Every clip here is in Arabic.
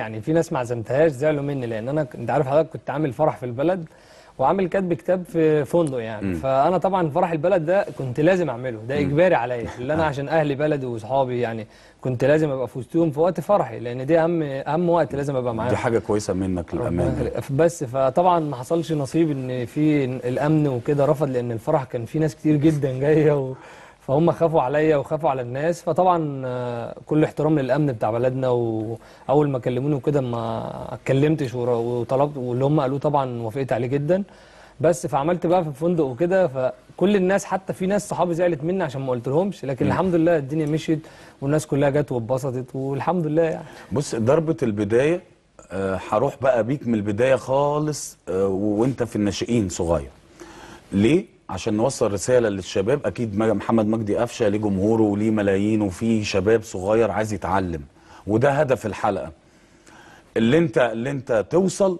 يعني في ناس ما عزمتهاش زعلوا مني لأن أنا أنت عارف حضرتك كنت عامل فرح في البلد وعامل كاتب كتاب في فندق يعني. مم. فأنا طبعا فرح البلد ده كنت لازم أعمله ده إجباري عليا اللي أنا عشان أهلي بلدي واصحابي يعني كنت لازم أبقى في وسطهم في وقت فرحي لأن دي أهم أهم وقت لازم أبقى معاهم. دي حاجة كويسة منك للأمانة. بس فطبعا ما حصلش نصيب إن في الأمن وكده رفض لأن الفرح كان فيه ناس كتير جدا جاية و... فهم خافوا عليا وخافوا على الناس. فطبعا آه، كل احترام للأمن بتاع بلدنا وأول ما كلموني وكده ما اتكلمتش وطلبت واللي هم قالوه طبعا وافقت عليه جدا. بس فعملت بقى في الفندق وكده فكل الناس حتى في ناس صحابي زعلت مني عشان ما قلت لهمش لكن الحمد لله الدنيا مشيت والناس كلها جت واتبسطت والحمد لله يعني. بص ضربه البداية آه، هروح بقى بيك من البداية خالص آه، وانت في الناشئين صغير. ليه؟ عشان نوصل رسالة للشباب أكيد محمد مجدي قفشة ليه جمهوره وليه ملايين وفي شباب صغير عايز يتعلم وده هدف الحلقة. اللي انت اللي انت توصل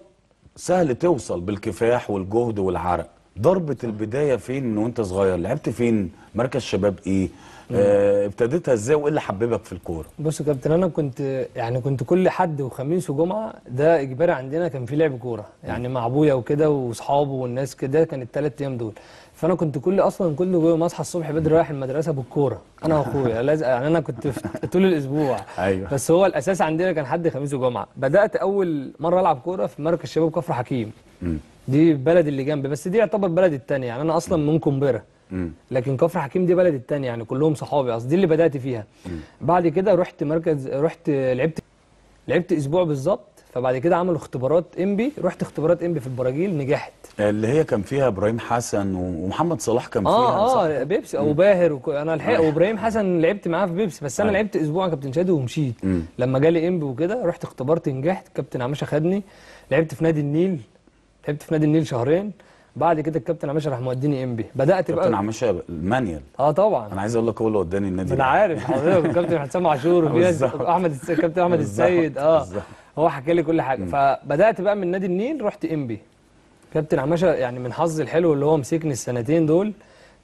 سهل توصل بالكفاح والجهد والعرق. ضربة البداية فين وانت صغير؟ لعبت فين؟ مركز شباب إيه؟ آه ابتديتها إزاي وايه اللي حببك في الكورة؟ بص يا كابتن أنا كنت يعني كنت كل حد وخميس وجمعة ده إجباري عندنا كان في لعب كورة. يعني مع أبويا وكده وأصحابه والناس كده كان الثلاث أيام دول. فأنا كنت كل أصلا كل يوم أصحى الصبح بدري رايح المدرسة بالكورة أنا وأخويا. يعني أنا كنت في طول الأسبوع. أيوة. بس هو الأساس عندنا كان حد خميس وجمعة. بدأت أول مرة ألعب كورة في مركز شباب كفر حكيم. دي بلد اللي جنبي بس دي يعتبر بلد التانية. يعني أنا أصلا من قنبره. لكن كفر حكيم دي بلد التانية يعني كلهم صحابي. اصل دي اللي بدأت فيها. بعد كده رحت مركز رحت لعبت لعبت أسبوع بالظبط. فبعد كده عملوا اختبارات انبي رحت اختبارات انبي في البراجيل نجحت. اللي هي كان فيها إبراهيم حسن ومحمد صلاح كان فيها آه؟ آه بيبسي أو باهر وك... أنا الحقيقة وابراهيم حسن لعبت معاه في بيبسي. بس أنا أيوة. لعبت أسبوع كابتن شادي ومشيت. مم. لما جالي انبي وكده رحت اختبرت نجحت. كابتن عماشه خدني. لعبت في نادي النيل. لعبت في نادي النيل شهرين بعد كده الكابتن عماشه راح موديني انبي بدأت كابتن بقى عماشة المانيال. آه طبعا. أنا عايز أقول لك هو اللي وداني النادي أنا. عارف. حضرتك الكابتن حسام عاشور. أحمد الس... كابتن أحمد السيد. آه. هو حكى لي كل حاجة. فبدأت بقى من نادي النيل رحت انبي كابتن عماشه يعني من حظي الحلو اللي هو مسكني السنتين دول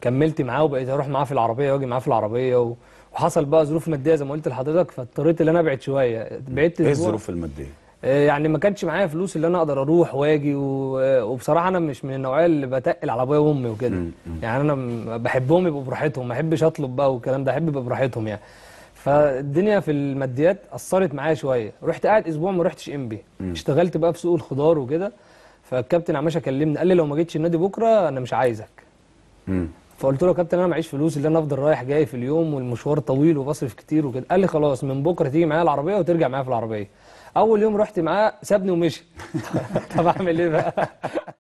كملت معاه وبقيت أروح معاه في العربية وأجي معاه في العربية و... وحصل بقى ظروف مادية زي ما قلت لحضرتك فاضطريت إن أنا أبعد شوية. بعدت إيه الظروف المادية؟ آه، يعني ما كانش معايا فلوس اللي أنا أقدر أروح واجي و- وبصراحة أنا مش من النوعية اللي بتقل على أبويا وأمي وكده. يعني أنا بحبهم يبقوا براحتهم ما احبش أطلب بقى والكلام ده أحب يبقى براحتهم يعني. فالدنيا في الماديات أثرت معايا شوية. رحت قاعد أسبوع ما رحتش انبي اشتغلت بقى في سوق الخضار وكده. فالكابتن عماشه كلمني قال لي لو ما جيتش النادي بكرة أنا مش عايزك. مم. فقلت له يا كابتن أنا معيش فلوس اللي أنا أفضل رايح جاي في اليوم والمشوار طويل وبصرف كتير وكده. قال لي خلاص من بكرة تيجي معايا العربية وترجع معايا في العربية. أول يوم رحت معاه سابني ومشي. طب أعمل إيه بقى؟